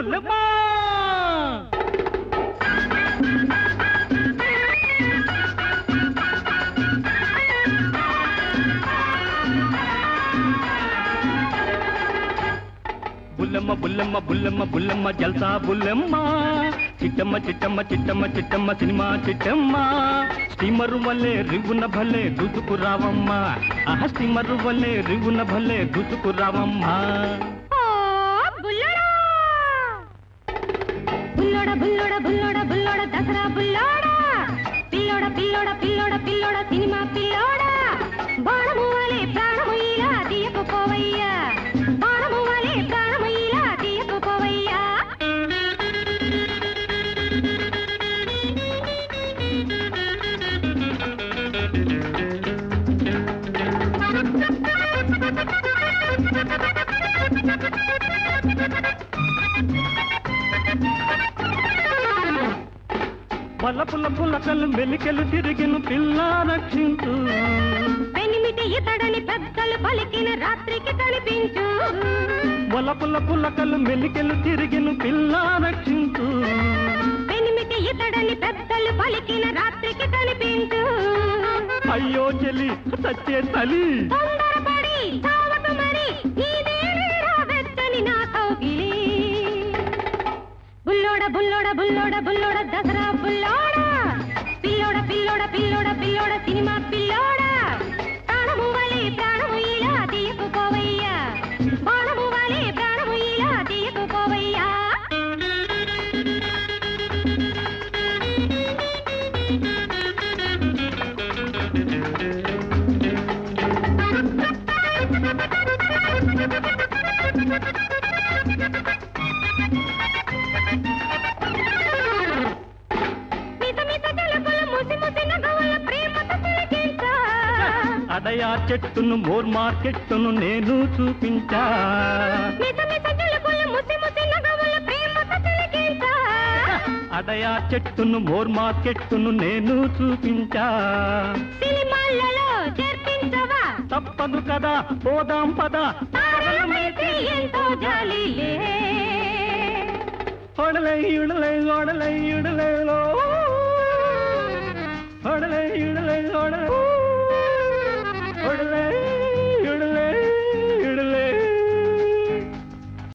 బుల్లెమ్మా బుల్లమ్మ బుల్లమ్మ బుల్లమ్మ బుల్లెమ్మ జల్సా బుల్లమ్మ. చిట్టమ్మ చిట్టమ్మ చిట్టమ్మ చిట్టమ్మ సినిమా చిట్టమ్మ. స్టీమరు వల్లే రివున భలే దూతుకు రావమ్మ ఆహ స్టీమరు వల్లే రివున భలే దూసుకురావమ్మ. ఓ బుల్లోడ బుల్లోడ బుల్లోడ బుల్లోడ దసరా బుల్లోడా పిల్లోడ పిల్లోడ పిల్లోడ పిల్లోడ సినిమా పిల్లోడా బాణము వలే ప్రాణము ఇలా తీయకపోవయ్యా బాణము వలే ప్రాణము ఇలా తీయకపోవయ్యా వల్ల పుల్ల పుల్లకలు మెలికెలు తిరిగిన పిల్ల రక్షించు. పెనిమిటి ఇతడని పెద్దలు పలికిన రాత్రికి కనిపించు. వల్ల పుల్ల పుల్లకలు మెలికెలు తిరిగిన పిల్ల రక్షించు. పెనిమిటి ఇతడని పెద్దలు పలికిన రాత్రికి కనిపించు. అయ్యో చెలి సచ్చే తలి తొందరపడి బుల్లోడ బుల్లోడ బుల్లోడ దసరా బుల్లోడ. పిల్లోడ పిల్లోడ పిల్లోడ పిల్లోడ సినిమా పిల్లోడ. ప్రాణము వలే ప్రాణము ఇలా తీయకుపోవయ్యా. బాణము వలే ప్రాణము ఇలా తీయకుపోవయ్యా. Thank you. అడయా చెట్టును మోర్ మార్కెట్టును నేను చూపించా. అడయా చెట్టును మోర్ మార్కెట్టును నేను చూపించా. తప్పదు కదా పోదాం పద. ఎంతో జాలిలే. ఓడలై